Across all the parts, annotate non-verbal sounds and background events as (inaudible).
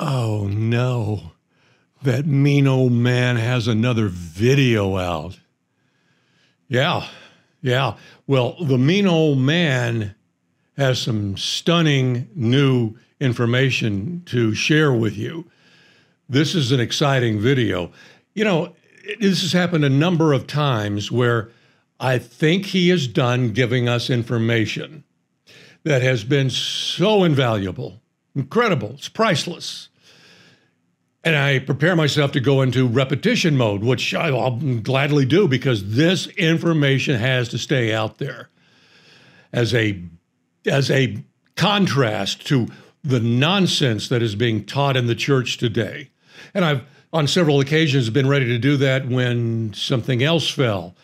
Oh no, that mean old man has another video out. Yeah, yeah. Well, the mean old man has some stunning new information to share with you. This is an exciting video. You know, this has happened a number of times where I think he is done giving us information that has been so invaluable, incredible, it's priceless. And I prepare myself to go into repetition mode, which I'll gladly do because this information has to stay out there as a as a contrast to the nonsense that is being taught in the church today. And I've on several occasions been ready to do that when something else fell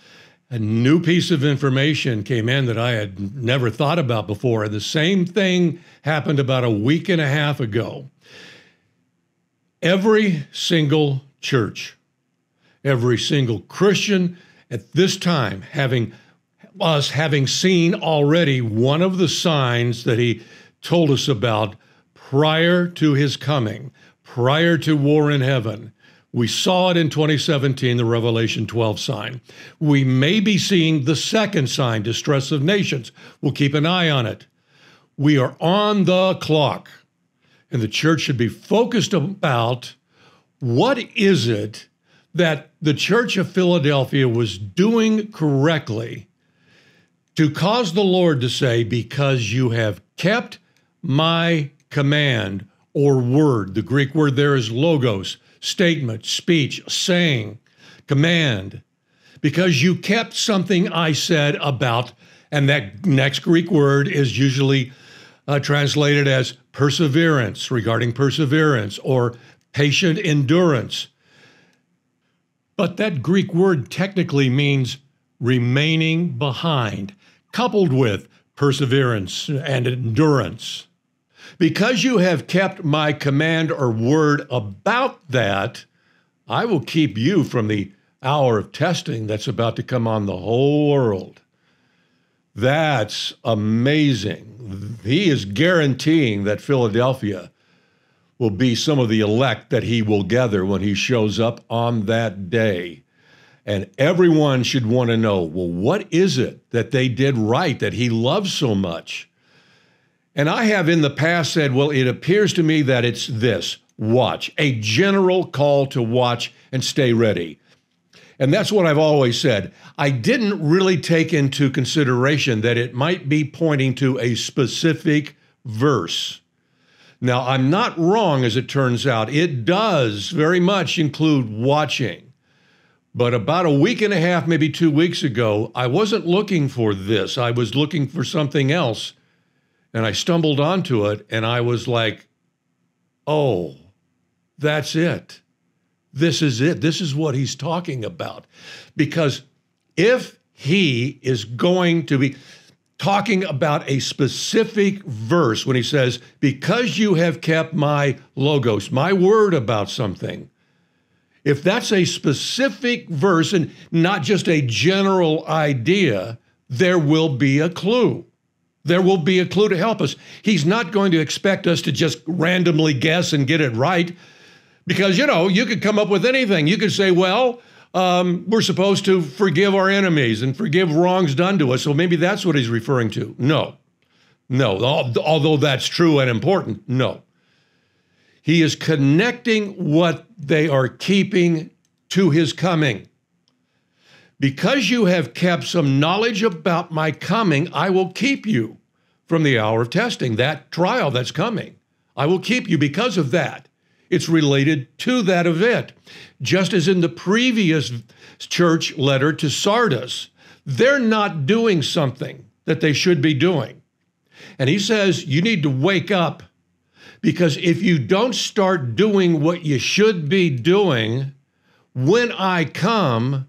a new piece of information came in that I had never thought about before. The same thing happened about a week and a half ago. Every single church, every single Christian at this time having us having seen already one of the signs that he told us about prior to his coming, prior to war in heaven, we saw it in 2017, the Revelation 12 sign. We may be seeing the second sign, distress of nations. We'll keep an eye on it. We are on the clock, and the church should be focused about what is it that the Church of Philadelphia was doing correctly to cause the Lord to say, Because you have kept my command or word. The Greek word there is logos statement, speech, saying, command, because you kept something I said about, and that next Greek word is usually uh, translated as perseverance, regarding perseverance, or patient endurance. But that Greek word technically means remaining behind, coupled with perseverance and endurance. Because you have kept my command or word about that, I will keep you from the hour of testing that's about to come on the whole world. That's amazing. He is guaranteeing that Philadelphia will be some of the elect that he will gather when he shows up on that day. And everyone should want to know well, what is it that they did right that he loves so much? And I have in the past said, well, it appears to me that it's this watch, a general call to watch and stay ready. And that's what I've always said. I didn't really take into consideration that it might be pointing to a specific verse. Now, I'm not wrong as it turns out. It does very much include watching. But about a week and a half, maybe two weeks ago, I wasn't looking for this. I was looking for something else and I stumbled onto it and I was like, oh, that's it. This is it. This is what he's talking about. Because if he is going to be talking about a specific verse when he says, Because you have kept my logos, my word about something, if that's a specific verse and not just a general idea, there will be a clue there will be a clue to help us. He's not going to expect us to just randomly guess and get it right because, you know, you could come up with anything. You could say, well, um, we're supposed to forgive our enemies and forgive wrongs done to us. So maybe that's what he's referring to. No, no, although that's true and important, no. He is connecting what they are keeping to his coming. Because you have kept some knowledge about my coming, I will keep you from the hour of testing, that trial that's coming. I will keep you because of that. It's related to that event. Just as in the previous church letter to Sardis, they're not doing something that they should be doing. And he says, You need to wake up because if you don't start doing what you should be doing, when I come,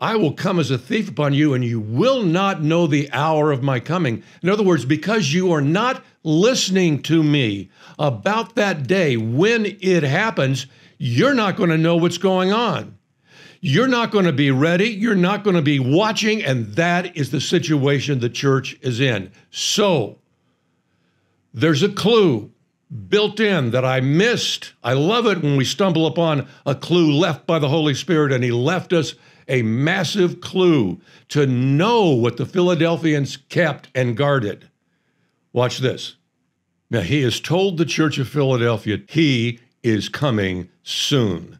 I will come as a thief upon you, and you will not know the hour of my coming. In other words, because you are not listening to me about that day when it happens, you're not going to know what's going on. You're not going to be ready. You're not going to be watching. And that is the situation the church is in. So there's a clue built in that I missed. I love it when we stumble upon a clue left by the Holy Spirit, and He left us a massive clue to know what the Philadelphians kept and guarded. Watch this. Now, He has told the Church of Philadelphia He is coming soon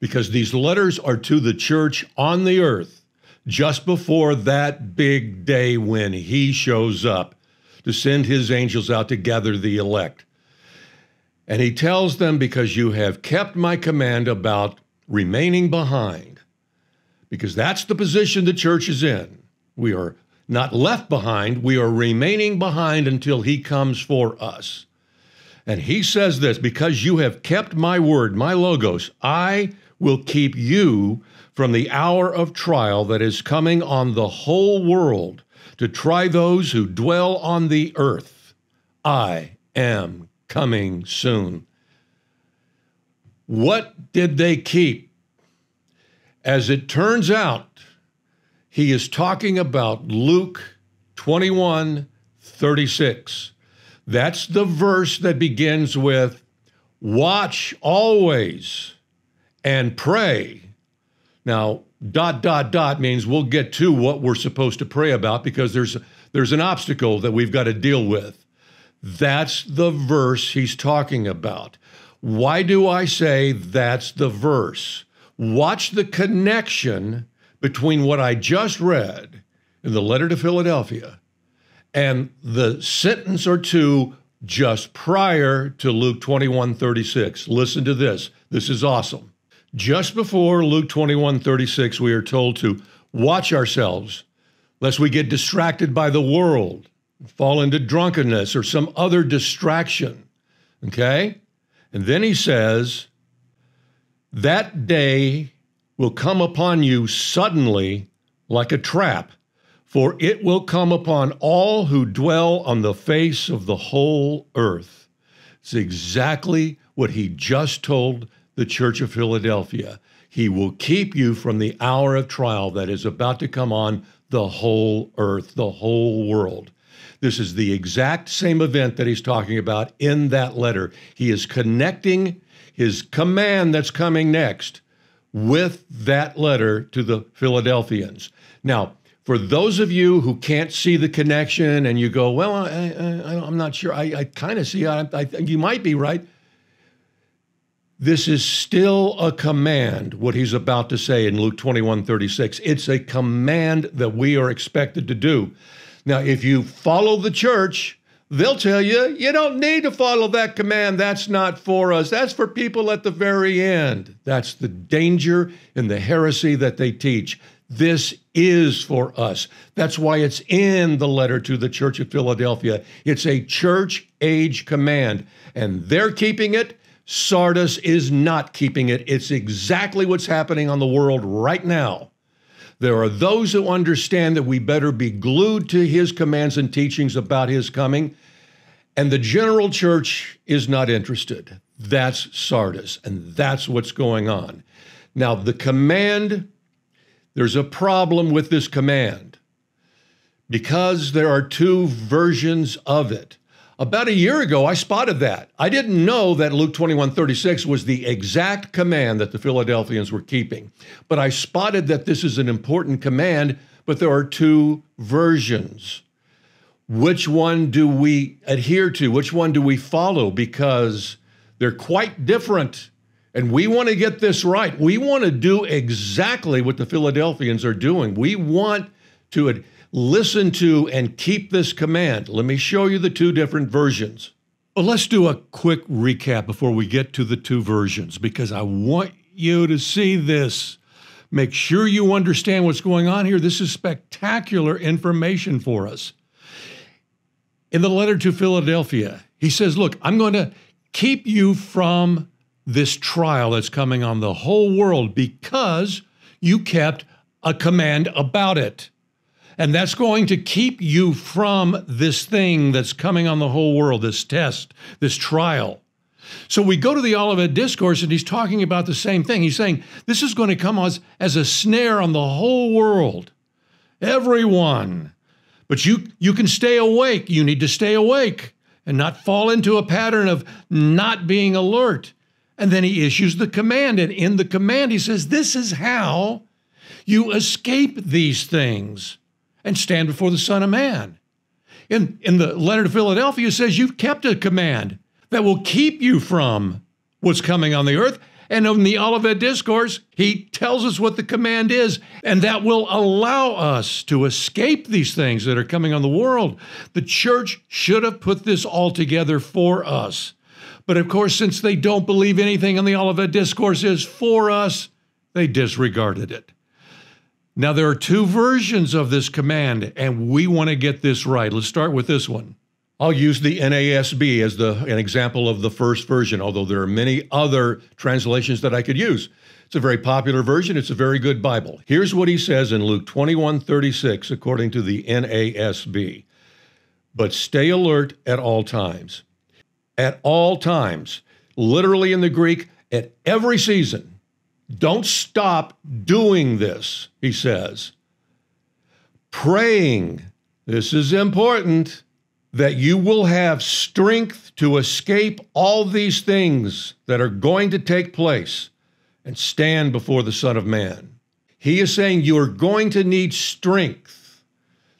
because these letters are to the church on the earth just before that big day when He shows up to send His angels out to gather the elect. And he tells them, Because you have kept my command about remaining behind, because that's the position the church is in. We are not left behind, we are remaining behind until he comes for us. And he says this because you have kept my word, my logos, I will keep you from the hour of trial that is coming on the whole world to try those who dwell on the earth. I am coming soon. What did they keep? As it turns out, he is talking about Luke 21 36. That's the verse that begins with, Watch always and pray. Now, dot, dot, dot means we'll get to what we're supposed to pray about because there's, there's an obstacle that we've got to deal with. That's the verse he's talking about. Why do I say that's the verse? Watch the connection between what I just read in the letter to Philadelphia and the sentence or two just prior to Luke 21 36. Listen to this. This is awesome. Just before Luke 21 36, we are told to watch ourselves lest we get distracted by the world fall into drunkenness or some other distraction. Okay? And then he says, That day will come upon you suddenly like a trap, for it will come upon all who dwell on the face of the whole earth. It's exactly what he just told the church of Philadelphia. He will keep you from the hour of trial that is about to come on the whole earth, the whole world. This is the exact same event that he's talking about in that letter. He is connecting his command that's coming next with that letter to the Philadelphians. Now, for those of you who can't see the connection and you go, well, I, am not sure, I, I kind of see, I, I think you might be right. This is still a command, what he's about to say in Luke 21 36. It's a command that we are expected to do. Now, if you follow the church, they'll tell you you don't need to follow that command. That's not for us. That's for people at the very end. That's the danger and the heresy that they teach. This is for us. That's why it's in the letter to the Church of Philadelphia. It's a church age command, and they're keeping it. Sardis is not keeping it. It's exactly what's happening on the world right now. There are those who understand that we better be glued to his commands and teachings about his coming. And the general church is not interested. That's Sardis, and that's what's going on. Now, the command, there's a problem with this command because there are two versions of it. About a year ago, I spotted that. I didn't know that Luke 21 36 was the exact command that the Philadelphians were keeping, but I spotted that this is an important command, but there are two versions. Which one do we adhere to? Which one do we follow? Because they're quite different. And we want to get this right. We want to do exactly what the Philadelphians are doing. We want to listen to and keep this command. Let me show you the two different versions. Well, let's do a quick recap before we get to the two versions because I want you to see this. Make sure you understand what's going on here. This is spectacular information for us. In the letter to Philadelphia, he says, Look, I'm going to keep you from this trial that's coming on the whole world because you kept a command about it. And that's going to keep you from this thing that's coming on the whole world, this test, this trial. So we go to the Olivet Discourse, and he's talking about the same thing. He's saying this is going to come as, as a snare on the whole world, everyone. But you, you can stay awake. You need to stay awake. and not fall into a pattern of not being alert. And then he issues the command. And in the command, he says, This is how you escape these things and stand before the Son of Man. In, in the letter to Philadelphia, says, You've kept a command that will keep you from what's coming on the earth. And in the Olivet Discourse, he tells us what the command is, and that will allow us to escape these things that are coming on the world. The church should have put this all together for us. But of course, since they don't believe anything in the Olivet Discourse is for us, they disregarded it. Now, there are two versions of this command, and we want to get this right. Let's start with this one. I'll use the NASB as the, an example of the first version, although there are many other translations that I could use. It's a very popular version. It's a very good Bible. Here's what he says in Luke 21 36, according to the NASB. But stay alert at all times. At all times, literally in the Greek, at every season, don't stop doing this, he says. Praying, this is important, that you will have strength to escape all these things that are going to take place and stand before the Son of Man. He is saying you are going to need strength.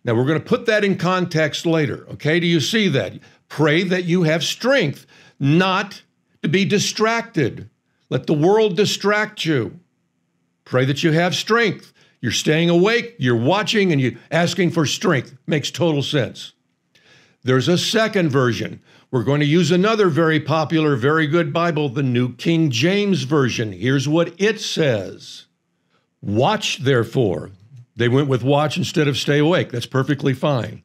Now, we're going to put that in context later, okay? Do you see that? Pray that you have strength, not to be distracted let the world distract you. Pray that you have strength. You're staying awake, you're watching, and you're asking for strength. Makes total sense. There's a second version. We're going to use another very popular, very good Bible, the New King James Version. Here's what it says Watch, therefore. They went with watch instead of stay awake. That's perfectly fine.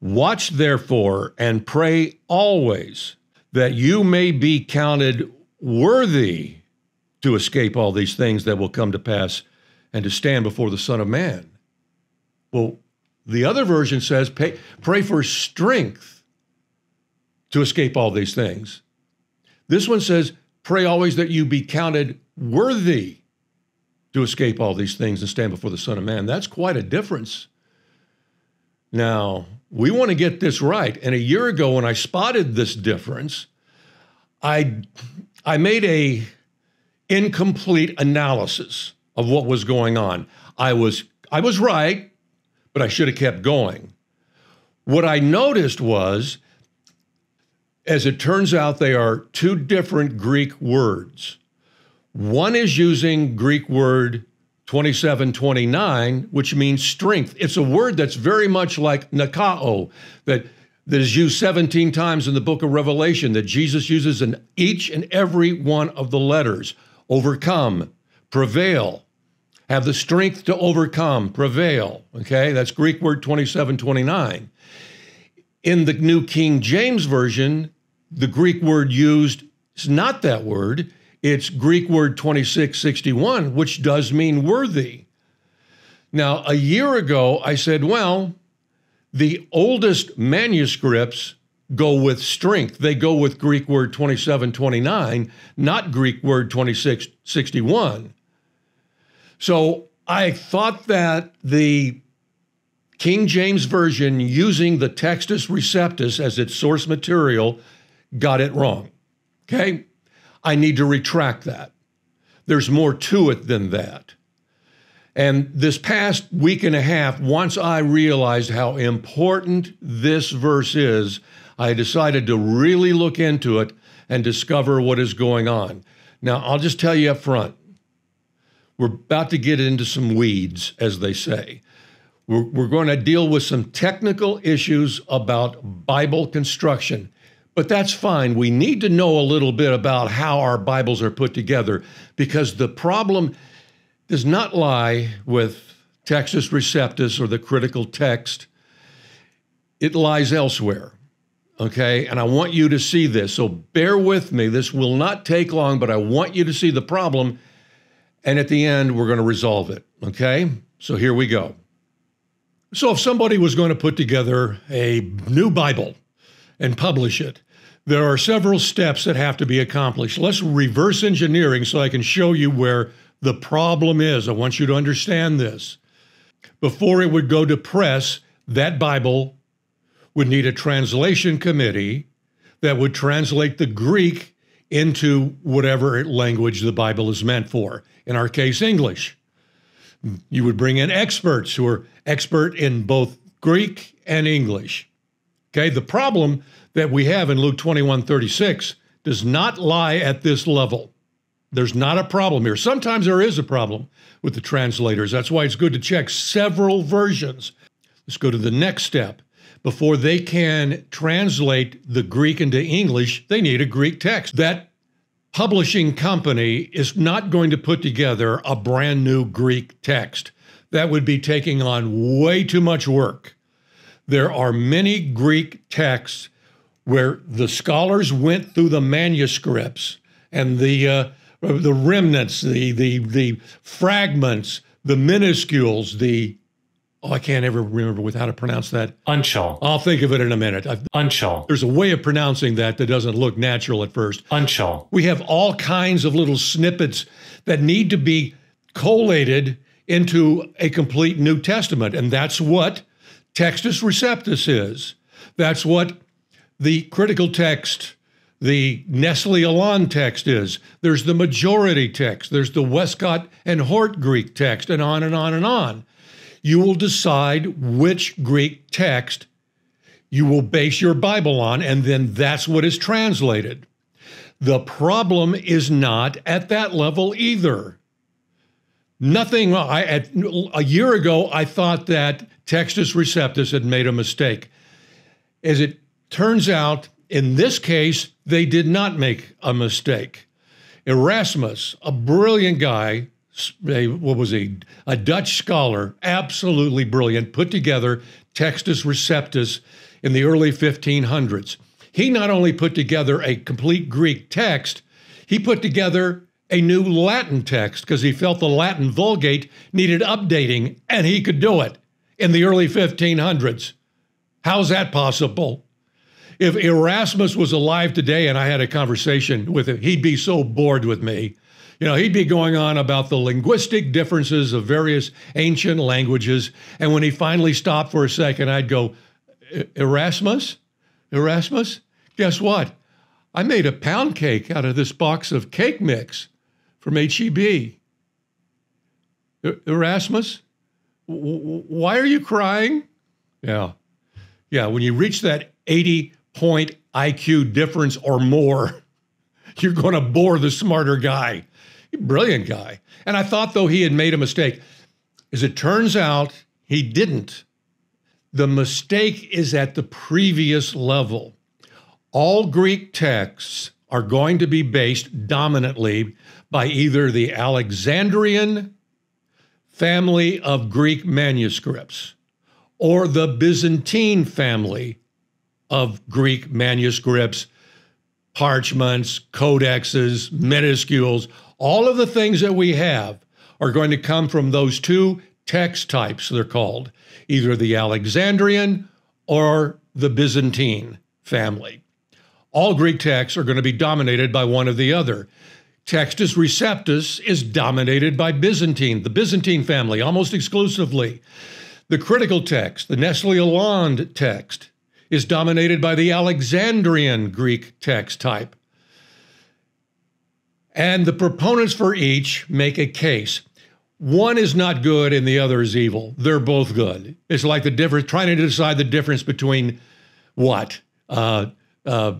Watch, therefore, and pray always that you may be counted worthy to escape all these things that will come to pass and to stand before the Son of Man. Well, the other version says, pay, pray for strength to escape all these things. This one says, pray always that you be counted worthy to escape all these things and stand before the Son of Man. That's quite a difference. Now, we want to get this right. And a year ago, when I spotted this difference, I I made a incomplete analysis of what was going on. I was I was right, but I should have kept going. What I noticed was as it turns out they are two different Greek words. One is using Greek word 2729 which means strength. It's a word that's very much like nikao that that is used 17 times in the book of Revelation that Jesus uses in each and every one of the letters overcome, prevail, have the strength to overcome, prevail. Okay, that's Greek word 2729. In the New King James Version, the Greek word used is not that word, it's Greek word 2661, which does mean worthy. Now, a year ago, I said, well, the oldest manuscripts go with strength. They go with Greek word 2729, not Greek word 2661. So I thought that the King James Version, using the Textus Receptus as its source material, got it wrong. Okay? I need to retract that. There's more to it than that. And this past week and a half, once I realized how important this verse is, I decided to really look into it and discover what is going on. Now, I'll just tell you up front we're about to get into some weeds, as they say. We're, we're going to deal with some technical issues about Bible construction. But that's fine. We need to know a little bit about how our Bibles are put together because the problem does not lie with Textus Receptus or the critical text. It lies elsewhere. Okay. And I want you to see this. So bear with me. This will not take long, but I want you to see the problem. And at the end, we're going to resolve it. Okay. So here we go. So if somebody was going to put together a new Bible and publish it, there are several steps that have to be accomplished. Let's reverse engineering so I can show you where the problem is, I want you to understand this. Before it would go to press, that Bible would need a translation committee that would translate the Greek into whatever language the Bible is meant for. In our case, English. You would bring in experts who are expert in both Greek and English. Okay, the problem that we have in Luke 21 36 does not lie at this level. There's not a problem here. Sometimes there is a problem with the translators. That's why it's good to check several versions. Let's go to the next step. Before they can translate the Greek into English, they need a Greek text. That publishing company is not going to put together a brand new Greek text. That would be taking on way too much work. There are many Greek texts where the scholars went through the manuscripts and the uh, the remnants, the the the fragments, the minuscules, the oh, I can't ever remember with how to pronounce that. uncial. I'll think of it in a minute. I've, uncial. there's a way of pronouncing that that doesn't look natural at first. uncial. We have all kinds of little snippets that need to be collated into a complete New Testament, and that's what Textus Receptus is. That's what the critical text the Nestle Aland text is. There's the majority text. There's the Westcott and Hort Greek text, and on and on and on. You will decide which Greek text you will base your Bible on, and then that's what is translated. The problem is not at that level either. Nothing, I, at, a year ago, I thought that Textus Receptus had made a mistake. As it turns out, in this case, they did not make a mistake. Erasmus, a brilliant guy, a, what was he, a Dutch scholar, absolutely brilliant, put together Textus Receptus in the early 1500s. He not only put together a complete Greek text, he put together a new Latin text because he felt the Latin Vulgate needed updating, and he could do it in the early 1500s. How's that possible? if Erasmus was alive today and I had a conversation with him, he'd be so bored with me. You know, he'd be going on about the linguistic differences of various ancient languages. And when he finally stopped for a second, I'd go, Erasmus? Erasmus? Guess what? I made a pound cake out of this box of cake mix from HEB. Erasmus? Why are you crying? Yeah. Yeah, when you reach that 80 point IQ difference or more, (laughs) you're going to bore the smarter guy. Brilliant guy. And I thought, though, he had made a mistake. As it turns out, he didn't. The mistake is at the previous level. All Greek texts are going to be based dominantly by either the Alexandrian family of Greek manuscripts or the Byzantine family of Greek manuscripts, parchments, codexes, minuscules, all of the things that we have are going to come from those two text types, they're called, either the Alexandrian or the Byzantine family. All Greek texts are going to be dominated by one or the other. Textus Receptus is dominated by Byzantine, the Byzantine family, almost exclusively. The critical text, the Nestle Aland text, is dominated by the Alexandrian Greek text type. And the proponents for each make a case. One is not good and the other is evil. They're both good. It's like the difference, trying to decide the difference between what? Uh, uh,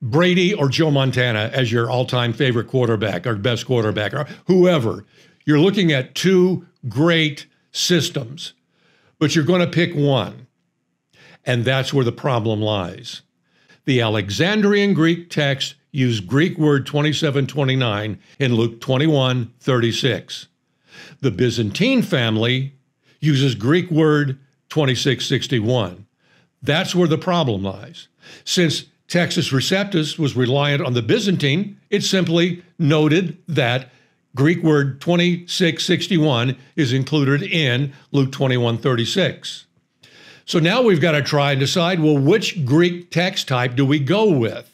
Brady or Joe Montana as your all time favorite quarterback or best quarterback or whoever. You're looking at two great systems, but you're going to pick one. And that's where the problem lies. The Alexandrian Greek text used Greek word 2729 in Luke 21 36. The Byzantine family uses Greek word 2661. That's where the problem lies. Since Textus Receptus was reliant on the Byzantine, it simply noted that Greek word 2661 is included in Luke 21:36. So now we've got to try and decide well, which Greek text type do we go with?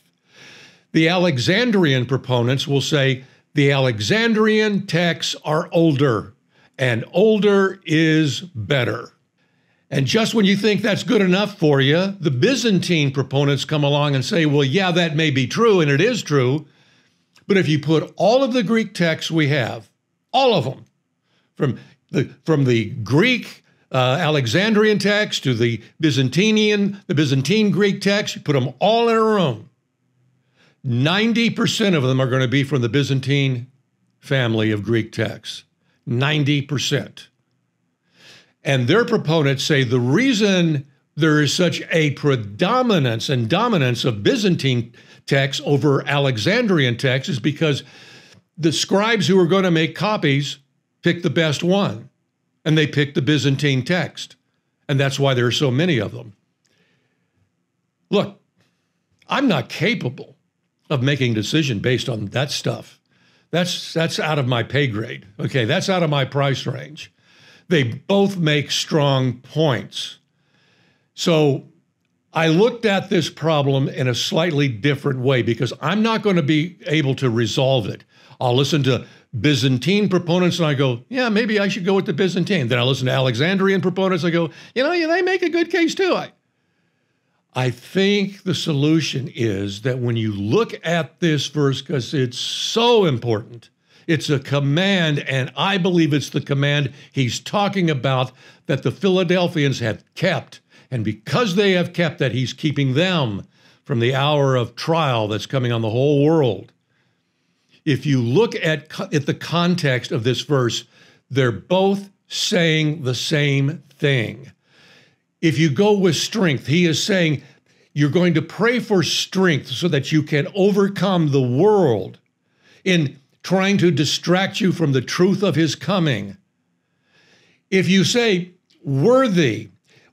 The Alexandrian proponents will say the Alexandrian texts are older, and older is better. And just when you think that's good enough for you, the Byzantine proponents come along and say, well, yeah, that may be true, and it is true. But if you put all of the Greek texts we have, all of them, from the, from the Greek uh, Alexandrian text to the Byzantinian, the Byzantine Greek text, you put them all in a room. 90% of them are going to be from the Byzantine family of Greek texts. 90%. And their proponents say the reason there is such a predominance and dominance of Byzantine texts over Alexandrian texts is because the scribes who are going to make copies pick the best one, and they pick the Byzantine text. And that's why there are so many of them. Look, I'm not capable of making a decision based on that stuff. That's that's out of my pay grade. Okay, that's out of my price range. They both make strong points. So I looked at this problem in a slightly different way because I'm not going to be able to resolve it. I'll listen to Byzantine proponents and I go, yeah, maybe I should go with the Byzantine. Then I listen to Alexandrian proponents. I go, you know, yeah, they make a good case too. I, I think the solution is that when you look at this verse, because it's so important, it's a command, and I believe it's the command he's talking about that the Philadelphians have kept. And because they have kept that, he's keeping them from the hour of trial that's coming on the whole world. If you look at, at the context of this verse, they're both saying the same thing. If you go with strength, he is saying you're going to pray for strength so that you can overcome the world. In trying to distract you from the truth of his coming. If you say worthy,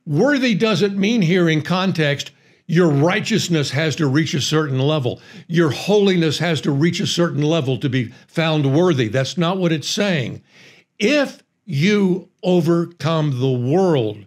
worthy doesn't mean here in context your righteousness has to reach a certain level. Your holiness has to reach a certain level to be found worthy. That's not what it's saying. If you overcome the world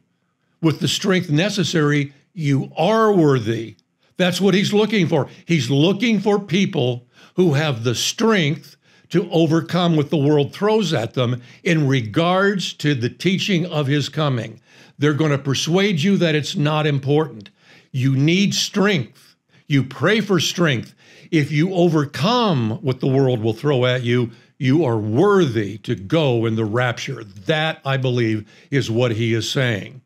with the strength necessary, you are worthy. That's what he's looking for. He's looking for people who have the strength to overcome what the world throws at them in regards to the teaching of his coming. They're going to persuade you that it's not important. You need strength. You pray for strength. If you overcome what the world will throw at you, you are worthy to go in the rapture. That, I believe, is what he is saying.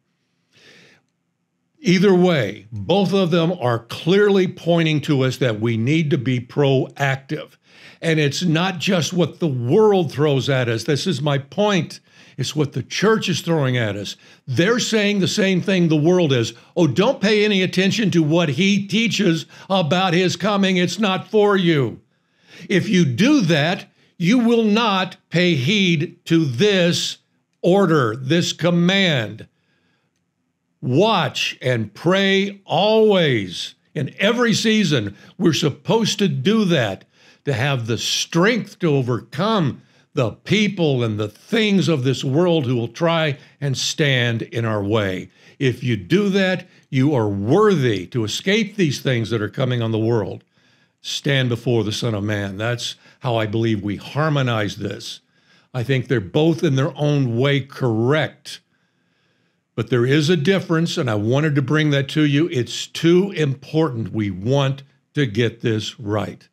Either way, both of them are clearly pointing to us that we need to be proactive. And it's not just what the world throws at us. This is my point. It's what the church is throwing at us. They're saying the same thing the world is. Oh, don't pay any attention to what he teaches about his coming. It's not for you. If you do that, you will not pay heed to this order, this command. Watch and pray always. In every season, we're supposed to do that to have the strength to overcome the people and the things of this world who will try and stand in our way. If you do that, you are worthy to escape these things that are coming on the world. Stand before the Son of Man. That's how I believe we harmonize this. I think they're both in their own way correct. But there is a difference, and I wanted to bring that to you. It's too important. We want to get this right.